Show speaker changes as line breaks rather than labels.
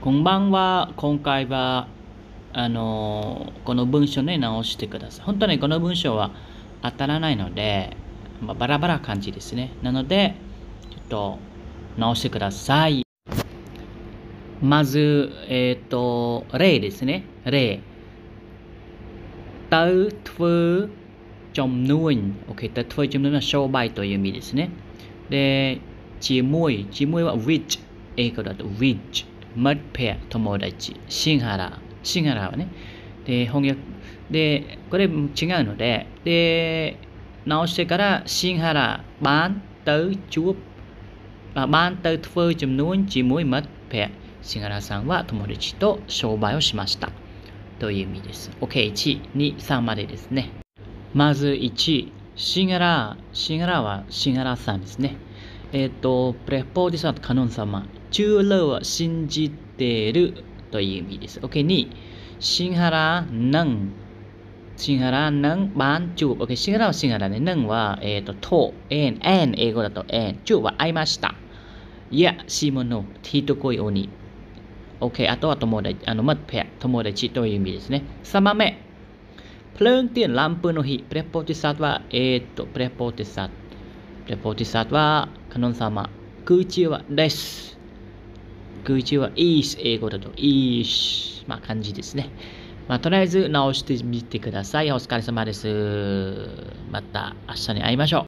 こんばんは。今回は、あの、この文章ね、直してください。本当にこの文章は当たらないので、まあ、バラバラ感じですね。なので、ちょっと直してください。まず、えっ、と、例ですね。例。ទៅធ្វើចំនួនអូខេទៅធ្វើចំនួនចូលបាយという意味ですねでជាមួយជាមួយは which 英語だと マッペア、友達、シンハラ、シンハラはね、で、翻訳、で、これ違うので、で、直してから、シンハラ、バン、トゥ、チュー、バン、トゥ、トゥ、ジムノン、ジムイ、マッペア、シンハラさんは友達と商売をしました。という意味です。OK、1、2、3までですね。まず1、シンハラ、シンハラはシンハラさんですね。えっ、ー、と、プレポーディサートカノン様、中老は信じているという意味です。OK、に、シンハラナン。シンハラナン、バン、チュー。OK、シンハラはシンハラね。ナンは、えっ、ー、と、と、えん、えん、英語だと、えん。チューは会いました。いや、しもの、ひとこいオに。OK、あとは友達、あの、まペア、友達という意味ですね。3番目。プพลิงเランプの日、プレポนโนหิพระโพธิสัตว์ว่าเอーティサーโพธิสัตว์พร 空中は is 英語だと is まあ感じですね。まあとりあえず直してみてください。お疲れ様です。また明日に会いましょう。